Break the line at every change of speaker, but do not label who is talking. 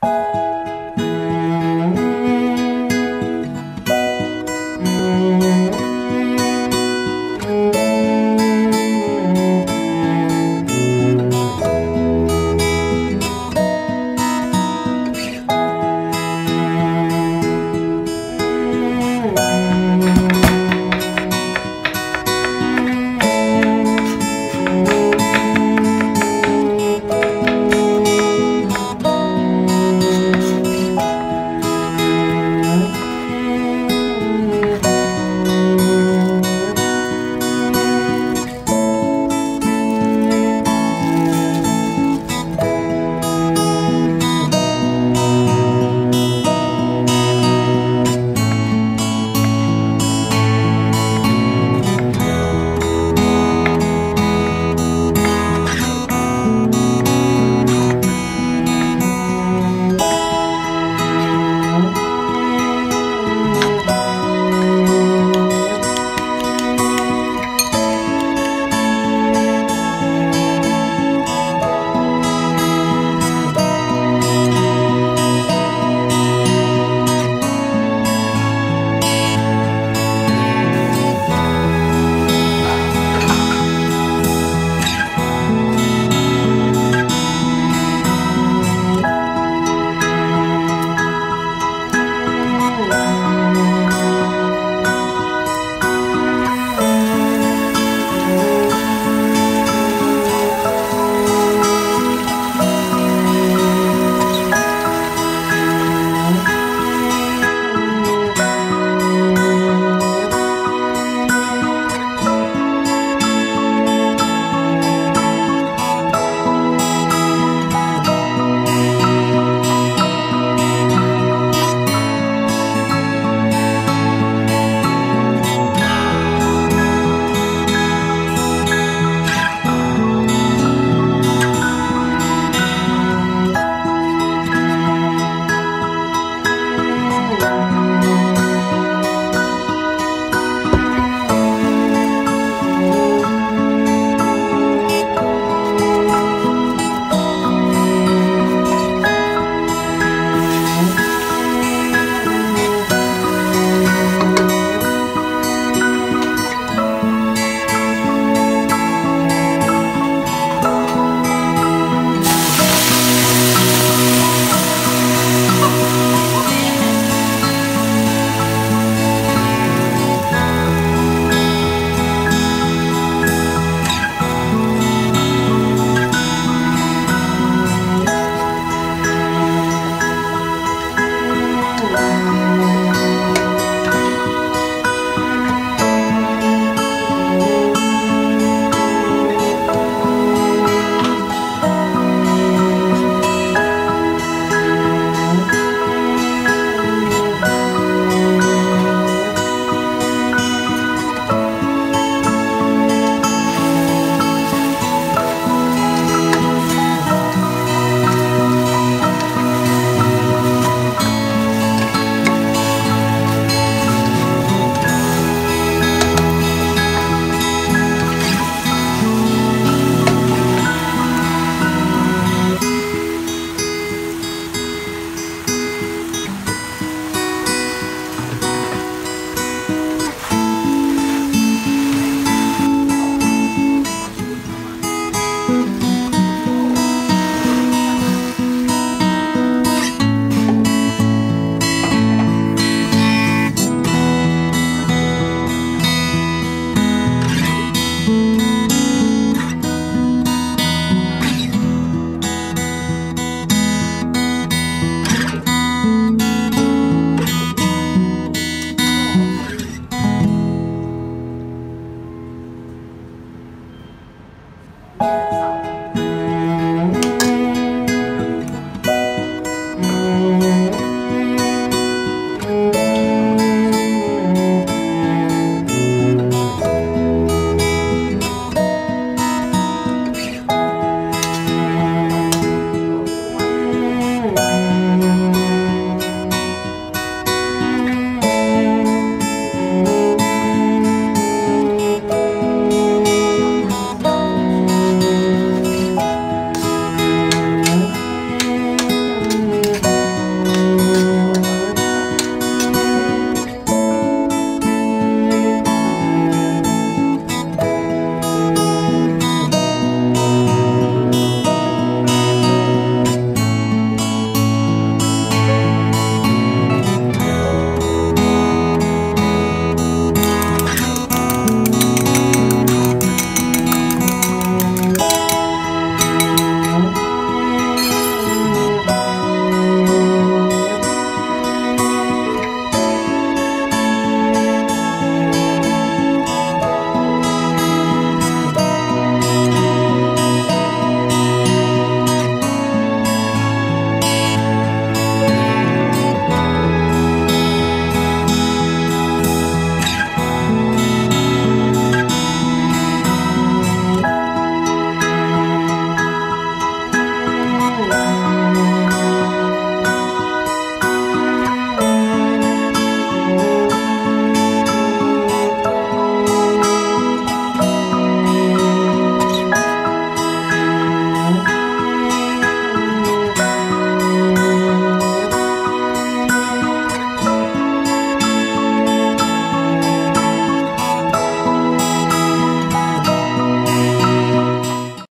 Thank you. Bye.